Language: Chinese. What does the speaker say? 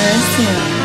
而醒